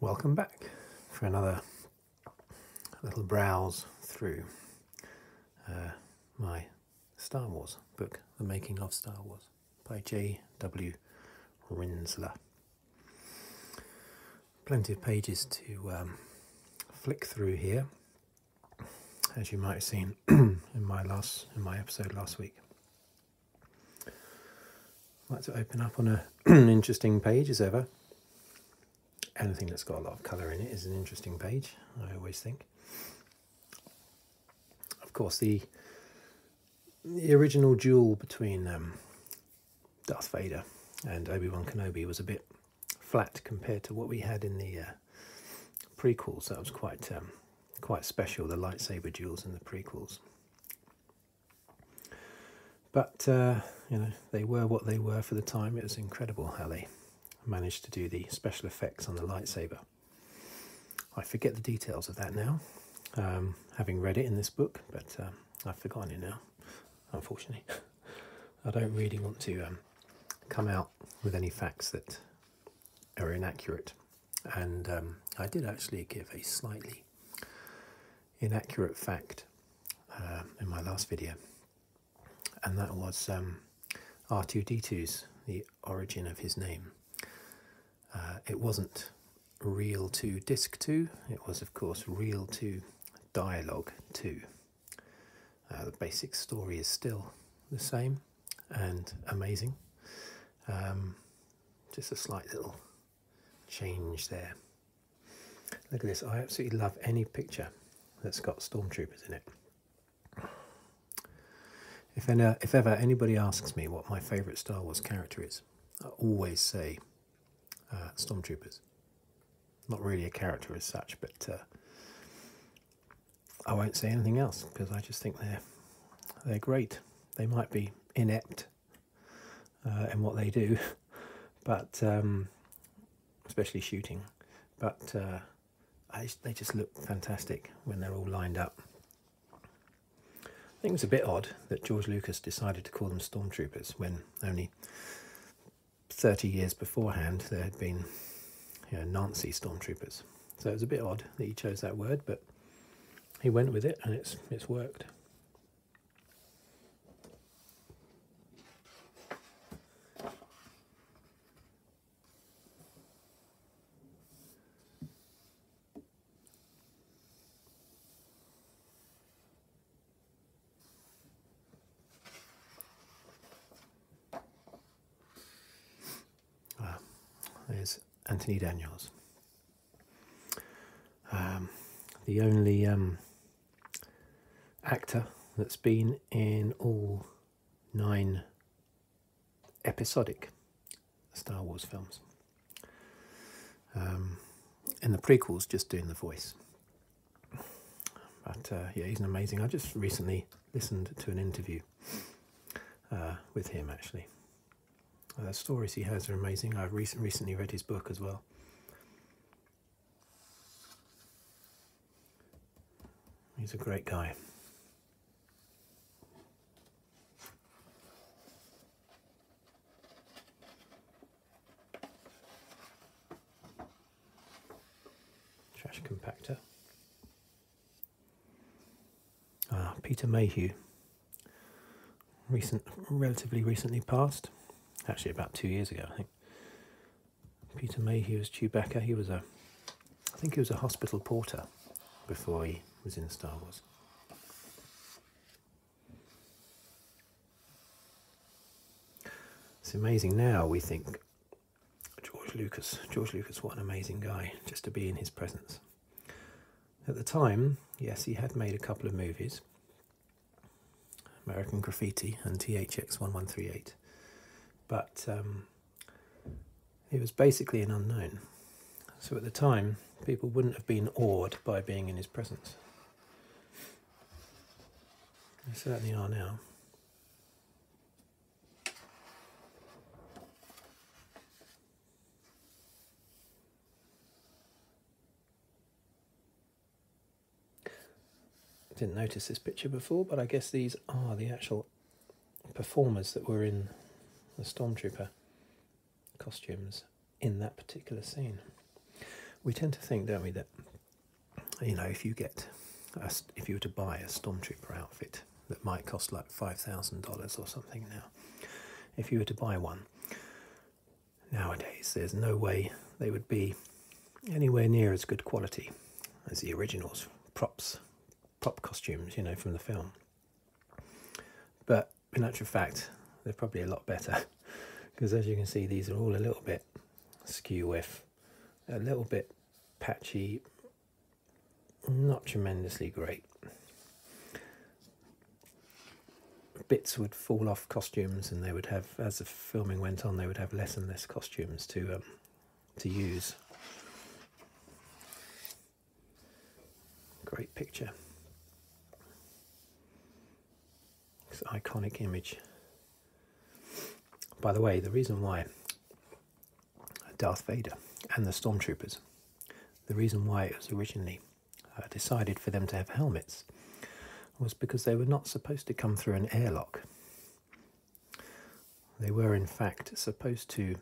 Welcome back for another little browse through uh, my Star Wars book, The Making of Star Wars, by J.W. Rinzler. Plenty of pages to um, flick through here, as you might have seen in my last in my episode last week. I'd like to open up on an interesting page as ever anything that's got a lot of colour in it is an interesting page, I always think. Of course, the the original duel between um, Darth Vader and Obi Wan Kenobi was a bit flat compared to what we had in the uh, prequels. That was quite um, quite special. The lightsaber duels in the prequels, but uh, you know they were what they were for the time. It was incredible how they managed to do the special effects on the lightsaber. I forget the details of that now, um, having read it in this book, but um, I've forgotten it now, unfortunately. I don't really want to um, come out with any facts that are inaccurate. And um, I did actually give a slightly inaccurate fact uh, in my last video, and that was um, R2D2's, the origin of his name. Uh, it wasn't real to disk 2, it was, of course, real to dialogue 2. Uh, the basic story is still the same and amazing. Um, just a slight little change there. Look at this, I absolutely love any picture that's got stormtroopers in it. If, any, if ever anybody asks me what my favourite Star Wars character is, I always say uh, stormtroopers. Not really a character as such, but uh, I won't say anything else because I just think they're they're great. They might be inept uh, in what they do, but um, especially shooting. But uh, I, they just look fantastic when they're all lined up. I think it was a bit odd that George Lucas decided to call them stormtroopers when only 30 years beforehand there had been you know, Nazi stormtroopers. So it was a bit odd that he chose that word, but he went with it and it's, it's worked. There's Anthony Daniels. Um, the only um, actor that's been in all nine episodic Star Wars films. Um, in the prequels, just doing the voice. But uh, yeah, he's an amazing. I just recently listened to an interview uh, with him actually. Uh, the stories he has are amazing. I've recent, recently read his book as well. He's a great guy. Trash compactor. Ah, Peter Mayhew. Recent, relatively recently passed actually about two years ago, I think. Peter Mayhew was Chewbacca. He was a, I think he was a hospital porter before he was in Star Wars. It's amazing now we think George Lucas, George Lucas, what an amazing guy just to be in his presence. At the time, yes, he had made a couple of movies American Graffiti and THX 1138 but um, he was basically an unknown. So at the time, people wouldn't have been awed by being in his presence. They certainly are now. Didn't notice this picture before, but I guess these are the actual performers that were in the stormtrooper costumes in that particular scene. we tend to think, don't we, that you know if you get a, if you were to buy a stormtrooper outfit that might cost like five thousand dollars or something now, if you were to buy one nowadays, there's no way they would be anywhere near as good quality as the originals, props, prop costumes, you know, from the film. But in actual fact, they're probably a lot better because as you can see, these are all a little bit skew with, a little bit patchy, not tremendously great. Bits would fall off costumes, and they would have, as the filming went on, they would have less and less costumes to um, to use. Great picture. It's iconic image. By the way, the reason why Darth Vader and the Stormtroopers, the reason why it was originally uh, decided for them to have helmets was because they were not supposed to come through an airlock. They were, in fact, supposed to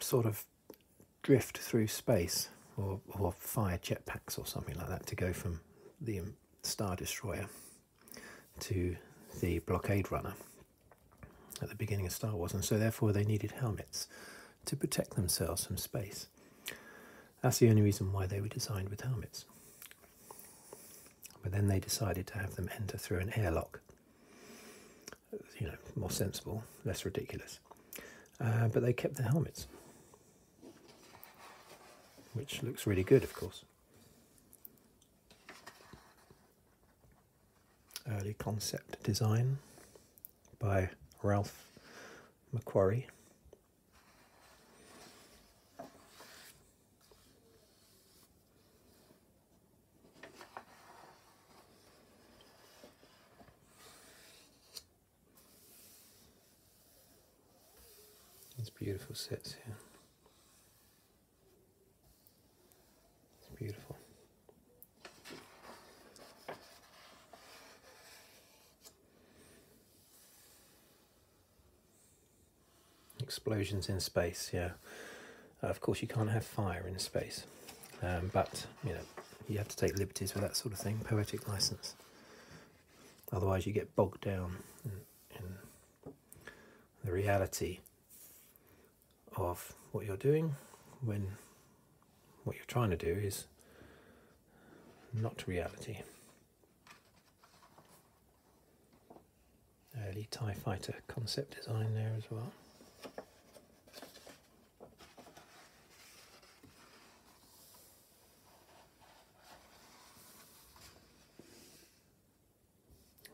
sort of drift through space or, or fire jetpacks or something like that to go from the um, Star Destroyer to the blockade runner at the beginning of Star Wars, and so therefore they needed helmets to protect themselves from space. That's the only reason why they were designed with helmets. But then they decided to have them enter through an airlock. You know, more sensible, less ridiculous. Uh, but they kept the helmets, which looks really good, of course. Early concept design by Ralph McQuarrie. These beautiful sets here. It's beautiful. Explosions in space, yeah. Uh, of course, you can't have fire in space, um, but you know you have to take liberties with that sort of thing. Poetic license. Otherwise, you get bogged down in, in the reality of what you're doing when what you're trying to do is not reality. Early TIE fighter concept design there as well.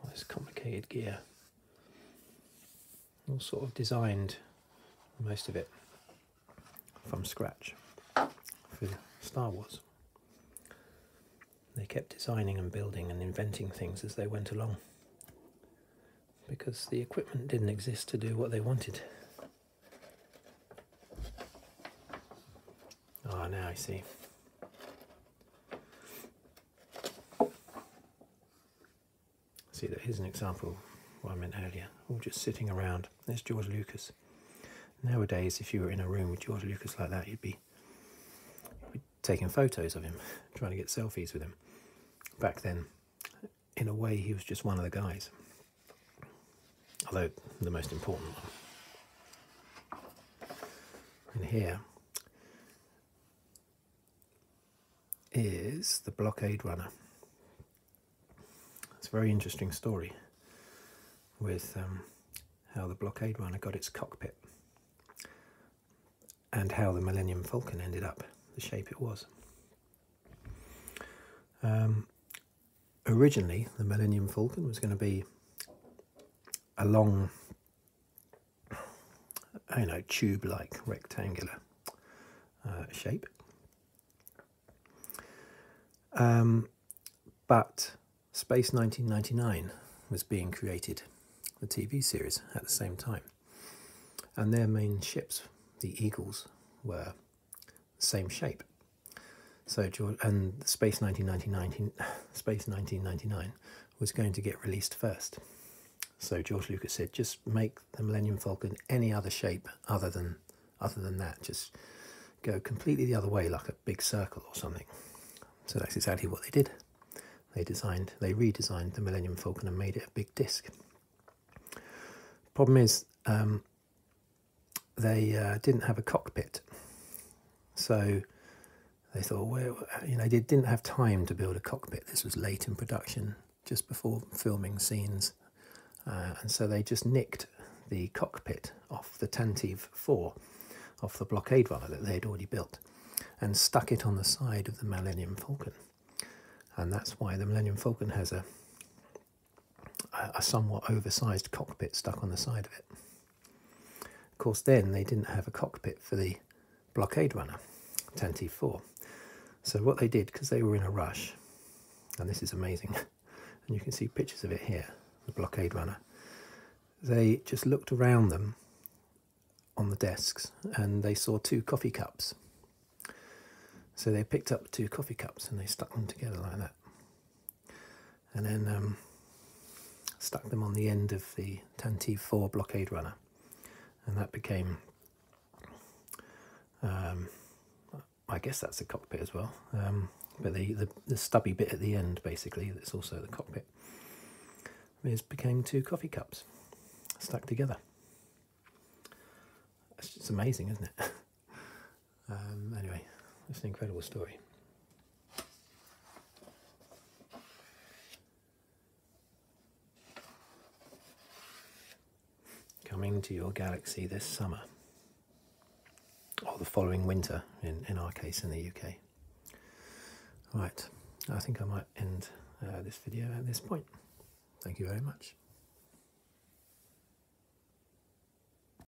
All this complicated gear. All sort of designed, most of it, from scratch for Star Wars. They kept designing and building and inventing things as they went along because the equipment didn't exist to do what they wanted. Ah, oh, now I see. See, that here's an example what I meant earlier, all just sitting around. There's George Lucas. Nowadays, if you were in a room with George Lucas like that, you'd be, you'd be taking photos of him, trying to get selfies with him. Back then, in a way, he was just one of the guys, although the most important one. And here is the blockade runner. It's a very interesting story with um, how the blockade runner got its cockpit and how the Millennium Falcon ended up the shape it was. Um, originally, the Millennium Falcon was going to be a long, you know, tube-like rectangular uh, shape. Um, but Space 1999 was being created, the TV series, at the same time. And their main ships the eagles were the same shape. So and Space 1999, Space 1999 was going to get released first. So George Lucas said, just make the Millennium Falcon any other shape other than other than that. Just go completely the other way, like a big circle or something. So that's exactly what they did. They designed, they redesigned the Millennium Falcon and made it a big disc. Problem is, um, they uh, didn't have a cockpit, so they thought, well, you know, they didn't have time to build a cockpit. This was late in production, just before filming scenes, uh, and so they just nicked the cockpit off the Tantive 4, off the blockade runner that they had already built, and stuck it on the side of the Millennium Falcon and that's why the Millennium Falcon has a, a somewhat oversized cockpit stuck on the side of it. Of course, then they didn't have a cockpit for the blockade runner, Tantive 4. So what they did, because they were in a rush, and this is amazing, and you can see pictures of it here, the blockade runner, they just looked around them on the desks and they saw two coffee cups so they picked up two coffee cups and they stuck them together like that. And then um, stuck them on the end of the Tantive 4 blockade runner. And that became, um, I guess that's the cockpit as well. Um, but the, the, the, stubby bit at the end, basically, that's also the cockpit, is became two coffee cups stuck together. It's just amazing, isn't it? Um, anyway, it's an incredible story. Coming to your galaxy this summer, or the following winter, in, in our case in the UK. Right, I think I might end uh, this video at this point. Thank you very much.